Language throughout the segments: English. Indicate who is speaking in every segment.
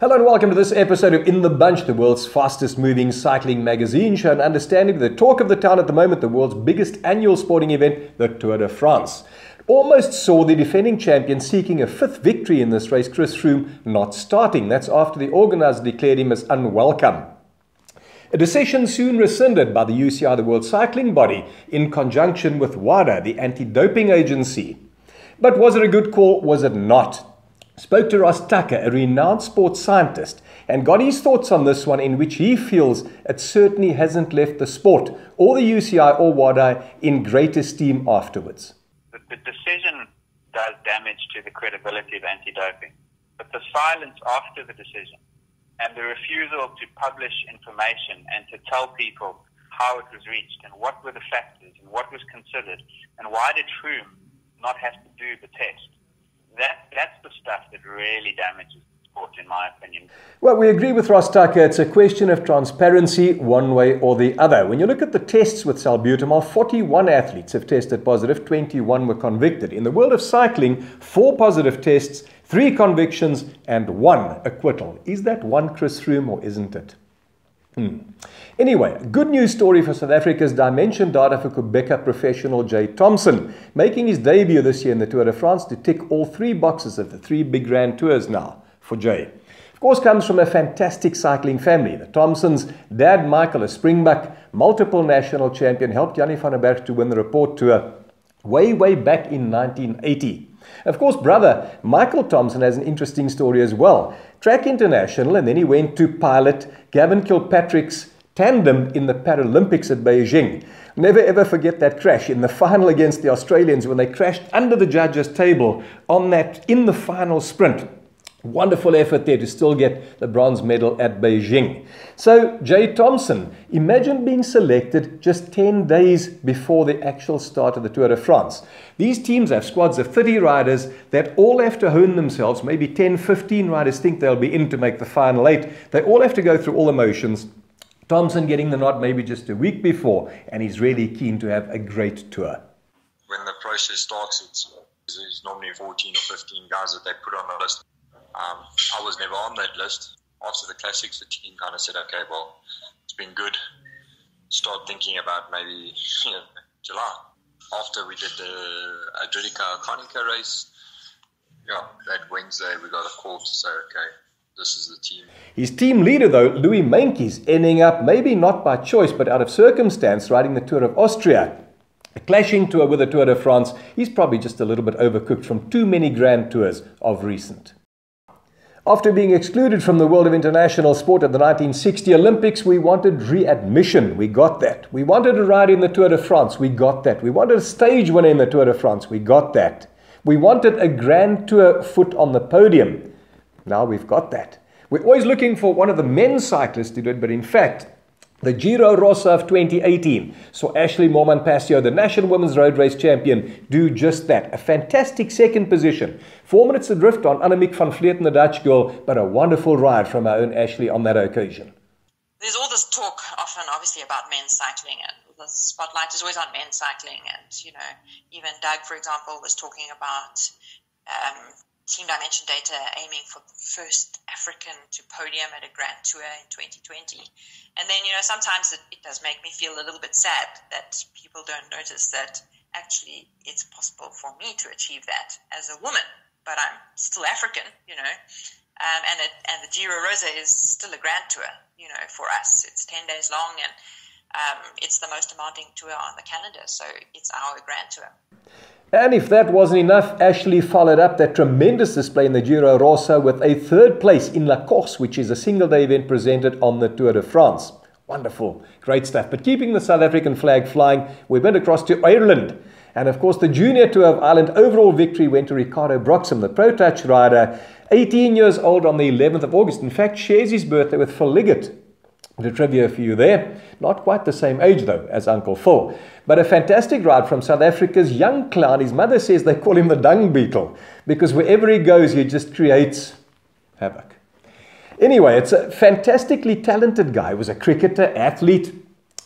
Speaker 1: Hello and welcome to this episode of In the Bunch, the world's fastest moving cycling magazine show and understanding the talk of the town at the moment, the world's biggest annual sporting event, the Tour de France. Almost saw the defending champion seeking a fifth victory in this race, Chris Froome, not starting. That's after the organizer declared him as unwelcome. A decision soon rescinded by the UCI, the World Cycling Body, in conjunction with WADA, the anti doping agency. But was it a good call? Was it not? Spoke to Ross Tucker, a renowned sports scientist, and got his thoughts on this one, in which he feels it certainly hasn't left the sport or the UCI or WADA in great esteem afterwards.
Speaker 2: The, the decision does damage to the credibility of anti doping, but the silence after the decision and the refusal to publish information and to tell people how it was reached and what were the factors and what was considered and why did Froome not have to do the test that's the stuff that really damages the sport, in my opinion.
Speaker 1: Well, we agree with Ross Tucker. It's a question of transparency, one way or the other. When you look at the tests with salbutamol, 41 athletes have tested positive, 21 were convicted. In the world of cycling, four positive tests, three convictions, and one acquittal. Is that one Chris Froome or isn't it? Hmm. Anyway, good news story for South Africa's dimension data for Qhubeka professional Jay Thomson, making his debut this year in the Tour de France to tick all three boxes of the three big grand tours now for Jay. Of course, comes from a fantastic cycling family. The Thomsons, dad Michael, a Springbok, multiple national champion, helped Jannie van der Berg to win the Rapport Tour way, way back in 1980. Of course, brother Michael Thomson has an interesting story as well. Track International, and then he went to pilot Gavin Kilpatrick's tandem in the Paralympics at Beijing. Never ever forget that crash in the final against the Australians when they crashed under the judges' table on that in the final sprint. Wonderful effort there to still get the bronze medal at Beijing. So, Jay Thomson, imagine being selected just 10 days before the actual start of the Tour de France. These teams have squads of 30 riders that all have to hone themselves. Maybe 10, 15 riders think they'll be in to make the final eight. They all have to go through all the motions. Thomson getting the nod maybe just a week before, and he's really keen to have a great tour.
Speaker 3: When the process starts, it's, it's normally 14 or 15 guys that they put on the list. Um, I was never on that list. After the classics, the team kind of said, okay, well, it's been good. Start thinking about maybe you know, July. After we did the Adriatica Ionica race, yeah, that Wednesday we got a call to say, okay, this is the team.
Speaker 1: His team leader, though, Louis Meintjes, ending up maybe not by choice but out of circumstance riding the Tour of Austria. A clashing tour with the Tour de France, he's probably just a little bit overcooked from too many grand tours of recent. After being excluded from the world of international sport at the 1960 Olympics, we wanted readmission. We got that. We wanted a ride in the Tour de France. We got that. We wanted a stage winner in the Tour de France. We got that. We wanted a Grand Tour foot on the podium. Now we've got that. We're always looking for one of the men cyclists to do it, but in fact, the Giro Rosa of 2018 saw Ashleigh Moolman Pasio, the National Women's Road Race Champion, do just that. A fantastic second position. Four minutes adrift on Annemiek van Vleuten, the Dutch girl, but a wonderful ride from our own Ashleigh on that occasion.
Speaker 4: There's all this talk often, obviously, about men's cycling, and the spotlight is always on men's cycling. And, you know, even Doug, for example, was talking about um, Team Dimension Data aiming for the first African to podium at a Grand Tour in 2020. And then, you know, sometimes it, it does make me feel a little bit sad that people don't notice that actually it's possible for me to achieve that as a woman, but I'm still African, you know. Um, and it, and the Giro Rosa is still a Grand Tour, you know, for us. It's 10 days long and um, it's the most demanding tour on the calendar, so it's our Grand Tour.
Speaker 1: And if that wasn't enough, Ashleigh followed up that tremendous display in the Giro Rosa with a third place in La Course, which is a single day event presented on the Tour de France. Wonderful, great stuff. But keeping the South African flag flying, we went across to Ireland. And of course, the Junior Tour of Ireland overall victory went to Rickardo Broxham, the Pro Touch rider, 18 years old on the 11th of August. In fact, shares his birthday with Phil Liggett. The trivia for you there. Not quite the same age, though, as Uncle Phil. But a fantastic ride from South Africa's young clown. His mother says they call him the dung beetle because wherever he goes, he just creates havoc. Anyway, it's a fantastically talented guy. He was a cricketer, athlete,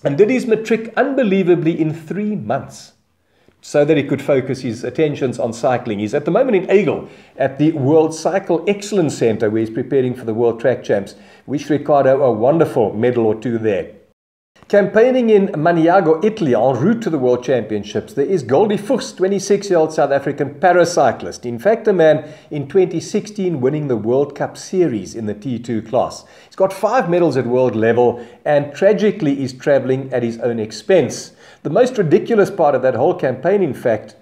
Speaker 1: and did his matric unbelievably in three months. So that he could focus his attentions on cycling. He's at the moment in Aigle at the World Cycle Excellence Center where he's preparing for the World Track Champs. Wish Rickardo a wonderful medal or two there. Campaigning in Maniago, Italy, en route to the World Championships, there is Goldy Fuchs, 26 year old South African paracyclist. In fact, a man in 2016 winning the World Cup Series in the T2 class. He's got five medals at world level and tragically is traveling at his own expense. The most ridiculous part of that whole campaign, in fact,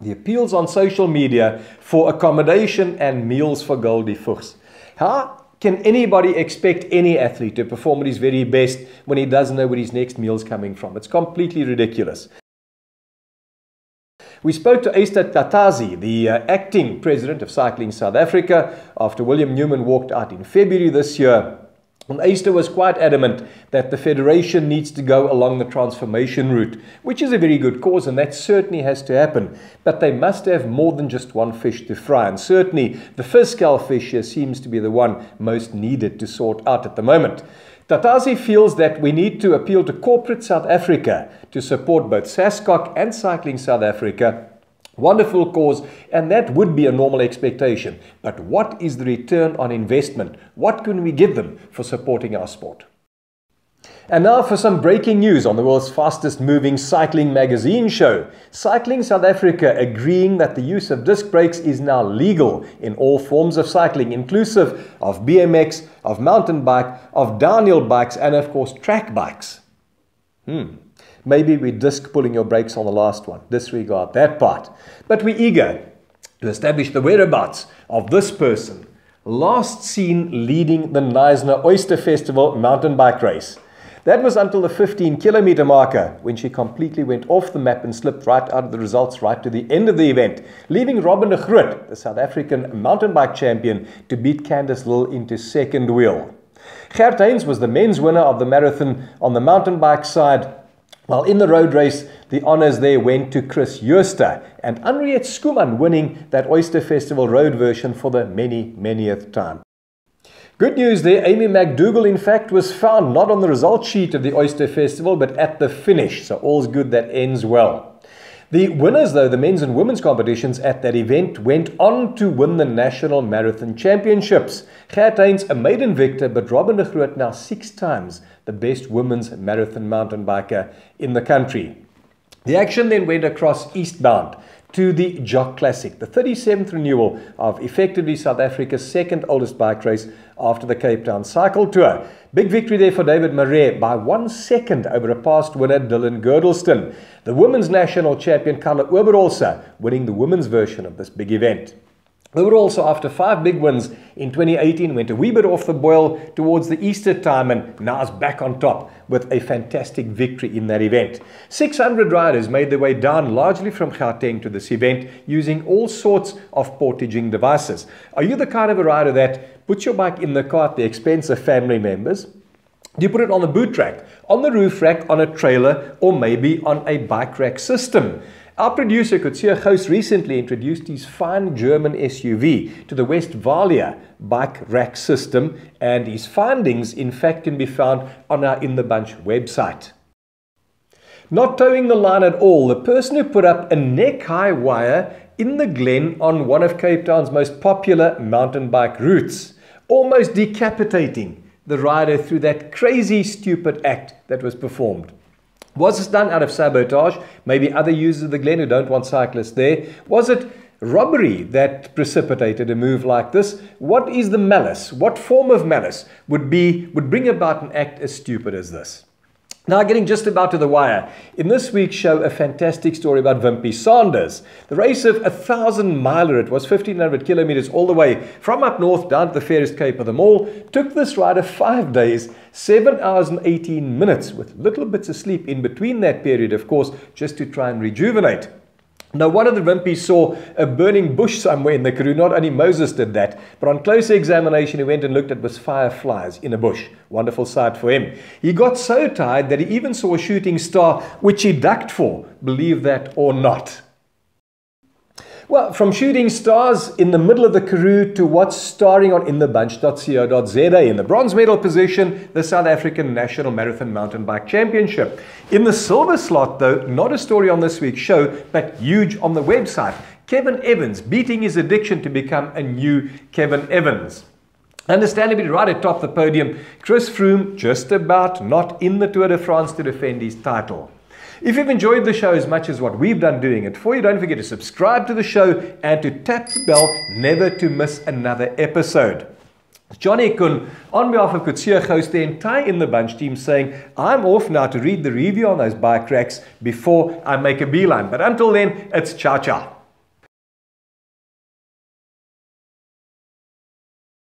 Speaker 1: the appeals on social media for accommodation and meals for Goldy Fuchs. How can anybody expect any athlete to perform at his very best when he doesn't know where his next meal's coming from? It's completely ridiculous. We spoke to Yster Xatasi, the uh, acting president of Cycling South Africa, after William Newman walked out in February this year and Yster was quite adamant that the Federation needs to go along the transformation route, which is a very good cause, and that certainly has to happen. But they must have more than just one fish to fry, and certainly the fiscal fish here seems to be the one most needed to sort out at the moment. Xatasi feels that we need to appeal to corporate South Africa to support both SASCOC and Cycling South Africa Wonderful cause, and that would be a normal expectation. But what is the return on investment? What can we give them for supporting our sport? And now for some breaking news on the world's fastest moving cycling magazine show. Cycling South Africa agreeing that the use of disc brakes is now legal in all forms of cycling, inclusive of BMX, of mountain bike, of downhill bikes, and of course track bikes. Hmm. Maybe we disc pulling your brakes on the last one. Disregard that part. But we're eager to establish the whereabouts of this person, last seen leading the Knysna Oyster Festival mountain bike race. That was until the 15 kilometer marker when she completely went off the map and slipped right out of the results right to the end of the event, leaving Robyn de Groot, the South African mountain bike champion, to beat Candice Lill into second wheel. Gert Heyns was the men's winner of the marathon on the mountain bike side well, in the road race, the honours there went to Chris Jooste and Anriette Schoeman winning that Oyster Festival road version for the many, manyth time. Good news there, Amy McDougall, in fact, was found not on the result sheet of the Oyster Festival, but at the finish. So all's good that ends well. The winners, though, the men's and women's competitions at that event went on to win the National Marathon Championships. Gert a maiden victor, but Robyn de Groot now six times the best women's marathon mountain biker in the country. The action then went across eastbound to the Jock Classic, the 37th renewal of effectively South Africa's second oldest bike race after the Cape Town Cycle Tour. Big victory there for David Maree by one second over a past winner, Dylan Girdleston. The women's national champion, Carla Oberholzer, winning the women's version of this big event. They were also, after five big wins in 2018, went a wee bit off the boil towards the Easter time and now is back on top with a fantastic victory in that event. 600 riders made their way down largely from Gauteng to this event using all sorts of portaging devices. Are you the kind of a rider that puts your bike in the car at the expense of family members? Do you put it on the boot rack, on the roof rack, on a trailer, or maybe on a bike rack system? Our producer Kutsia Gous recently introduced his fine German SUV to the Westfalia bike rack system, and his findings, in fact, can be found on our In the Bunch website. Not towing the line at all, the person who put up a neck high wire in the glen on one of Cape Town's most popular mountain bike routes, almost decapitating the rider through that crazy, stupid act that was performed. Was this done out of sabotage? Maybe other users of the Glen who don't want cyclists there? Was it robbery that precipitated a move like this? What is the malice? What form of malice would be would bring about an act as stupid as this? Now, getting just about to the wire. In this week's show, a fantastic story about Wimpy Sanders. The race of a thousand miler, it was 1500 kilometers all the way from up north down to the fairest cape of them all, took this rider five days, seven hours and 18 minutes, with little bits of sleep in between that period, of course, just to try and rejuvenate. Now, one of the Wimpies saw a burning bush somewhere in the Karoo. Not only Moses did that, but on closer examination, he went and looked at was fireflies in a bush. Wonderful sight for him. He got so tired that he even saw a shooting star, which he ducked for, believe that or not. Well, from shooting stars in the middle of the Karoo to what's starring on inthebunch.co.za in the bronze medal position, the South African National Marathon Mountain Bike Championship. In the silver slot, though, not a story on this week's show, but huge on the website. Kevin Evans beating his addiction to become a new Kevin Evans. Understandably, right atop the podium, Chris Froome just about not in the Tour de France to defend his title. If you've enjoyed the show as much as what we've done doing it for you, don't forget to subscribe to the show and to tap the bell never to miss another episode. Johnny Kun, on behalf of Kutsia Host, the entire In the Bunch team saying, I'm off now to read the review on those bike racks before I make a beeline. But until then, it's ciao ciao.